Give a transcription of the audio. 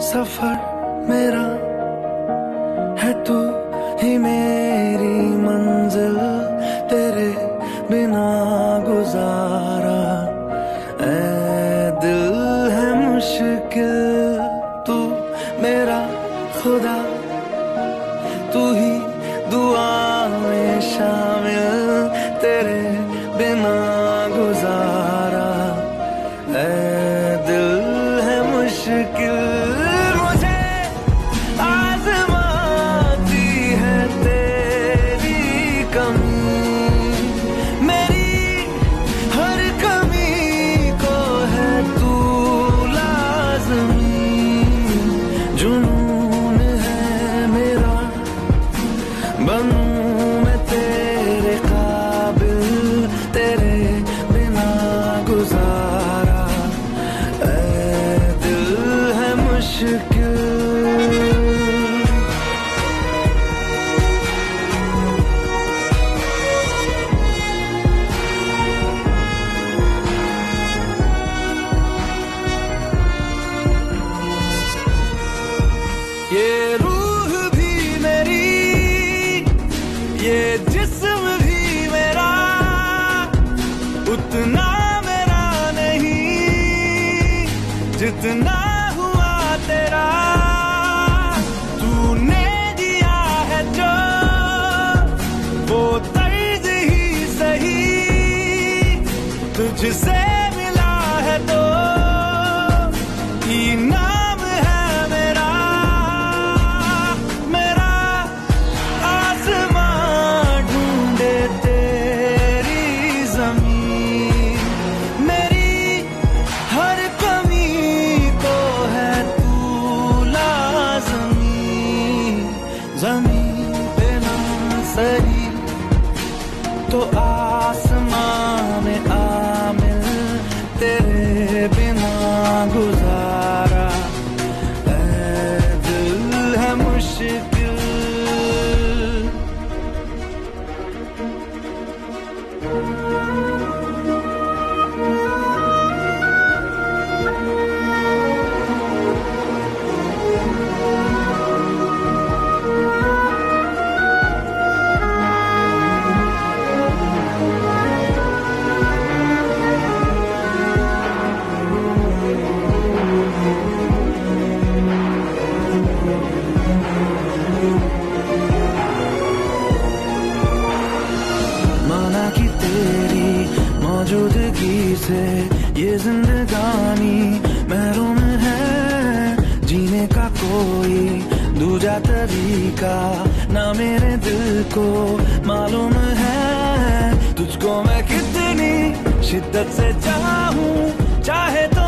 सफ़र मेरा है तू ही मेरी मंजिल, तेरे बिना गुजारा। ऐ दिल है मुश्किल, तू मेरा खुदा। तू ही दुआ में शामिल, तेरे ये रूह भी मेरी ये जिस्म भी मेरा उतना मेरा नहीं जितना तुझसे मिला है तो इनाम है मेरा मेरा आसमां ढूंढे तेरी ज़मीन। मेरी हर कमी को है तू लाजमी ज़मीन। पे ना सही तो आसमां में आमिल बिना गुजारा मौजूदगी से ये जिंदगानी महरूम है। जीने का कोई दूजा तरीका ना मेरे दिल को मालूम है। तुझको मैं कितनी शिद्दत से चाहूँ, चाहे तो